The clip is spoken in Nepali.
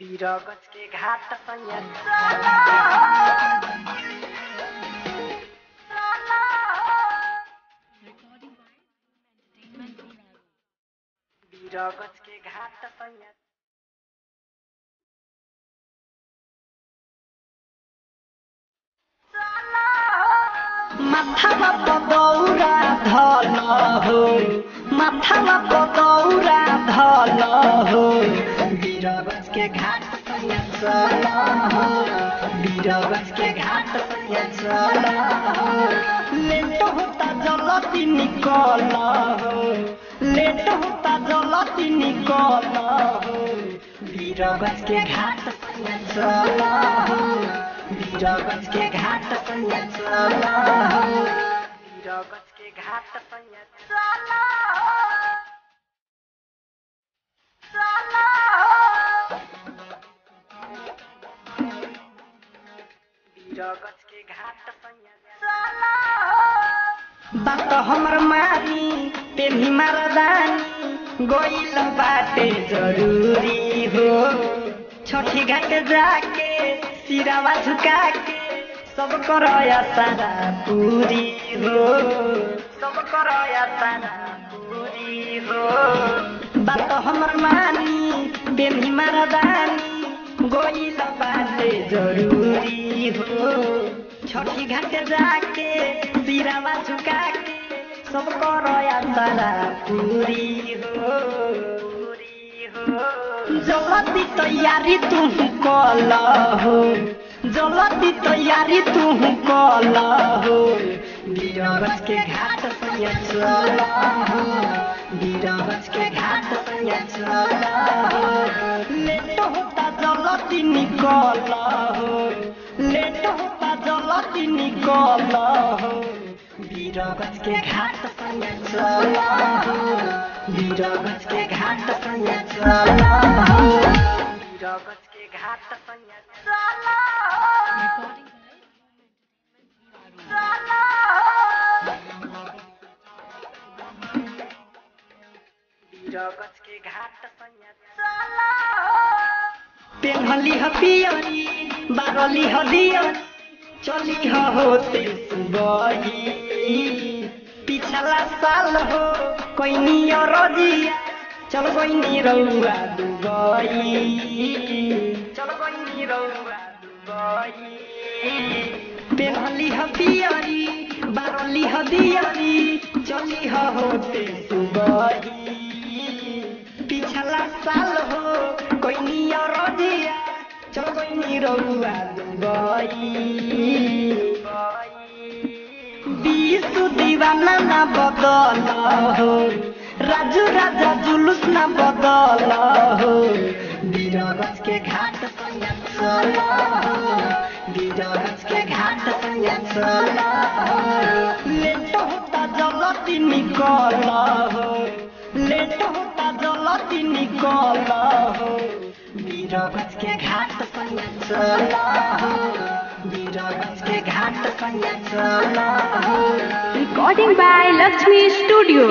बिरगज के घाट के घाट माथामा पदौरा धल हो माथामा पदौरा धल हो बिरगज के घाट हो बिरगज के घाट लेट होता जलती निकल लेट होता जलती निकल हो बिरगज के घाट हो बिरगज के घाट हो बिरगज के घाट चल बिरगज के घाट सैया बात हमर मारी तेनी मरदानी गइल बाटे जरूरी हो छठी घाट जाके सिरावा झुका के सब करया सारा पूरी हो सब करया सारा पूरी हो बात हमर मानी बेनी मरदानी गइल बाटे जरूरी हो छठी घाट जाके सिरावा झुका के सब करया सारा पूरी हो पूरी हो जलती तैयारी तू कल हो जलती तैयारी तू कल हो बीरगज के घाट सैया चल हो बीरगज के घाट सैया चल हो लेट होता जलती निकल हो लेट होता जलती निकला हो। वीरगज के घाट संग चला हो। वीरगज के घाट संग चला हो। वीरगज के घाट संग चला हो। जगत के घाट पेन्हली हपियरी बारली हदियरी चलिया होते सुबही पिछला साल हो कोई रजिया चल कोई दुबई चल कोई रउआ दुबई पेनहली बारली चलिया होते ना बदल हो राजू राजा जुलूस ना बदल के घाट के घाट लेट होता निकल हो लेट होता निकल हो के घाट रिकॉर्डिंग बाय लक्ष्मी स्टूडियो